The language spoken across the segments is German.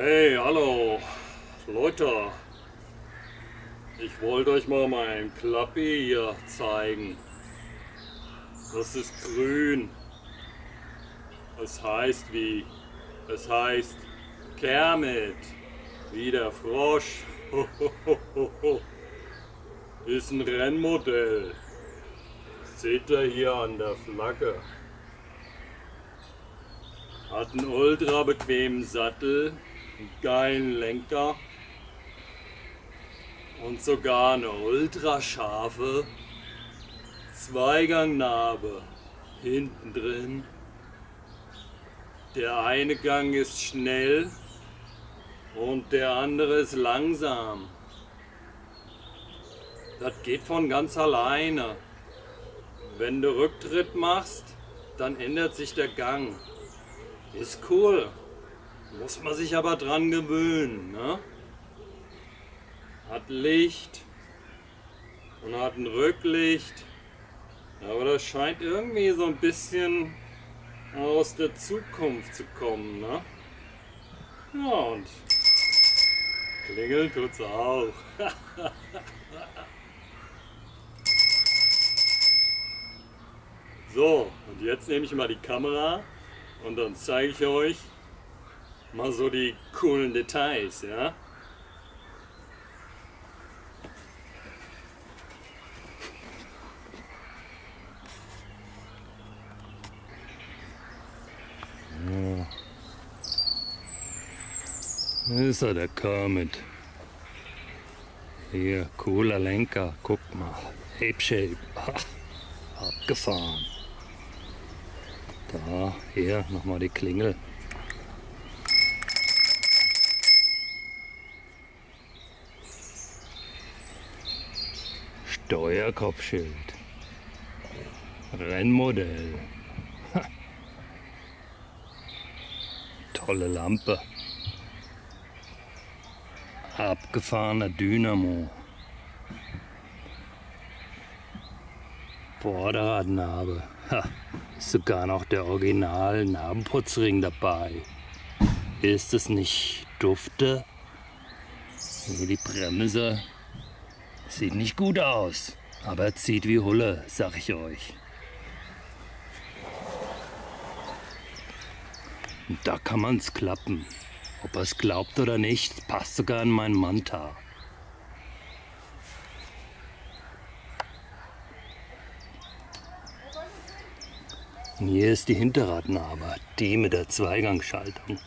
Hey, hallo, Leute. Ich wollte euch mal mein Klappi hier zeigen. Das ist grün. Es heißt wie? Es heißt Kermit. Wie der Frosch. Ist ein Rennmodell. Seht ihr hier an der Flagge. Hat einen ultra bequemen Sattel, einen geilen Lenker und sogar eine ultra scharfe Zweigangnarbe hinten drin. Der eine Gang ist schnell und der andere ist langsam. Das geht von ganz alleine. Wenn du Rücktritt machst, dann ändert sich der Gang. Ist cool. Muss man sich aber dran gewöhnen. Ne? Hat Licht und hat ein Rücklicht. Aber das scheint irgendwie so ein bisschen aus der Zukunft zu kommen. Ne? Ja, und klingeln tut's auch. so, und jetzt nehme ich mal die Kamera und dann zeige ich euch mal so die coolen Details, ja? Da ist er, der Kermit. Hier, cooler Lenker, guck mal. Ape Shape. Abgefahren. Da, hier, nochmal die Klingel. Steuerkopfschild. Rennmodell. Tolle Lampe. Abgefahrener Dynamo. Vorderradnabe. Ha, ist sogar noch der Original Narbenputzring dabei. Ist es nicht dufte? Hier die Bremse. Sieht nicht gut aus, aber zieht wie Hulle, sag ich euch. Und da kann man's klappen. Ob er es glaubt oder nicht, passt sogar in meinen Manta. Und hier ist die Hinterradnabe, die mit der Zweigangschaltung.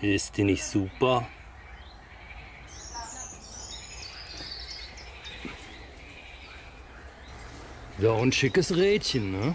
Ist die nicht super? Ja, und schickes Rädchen, ne?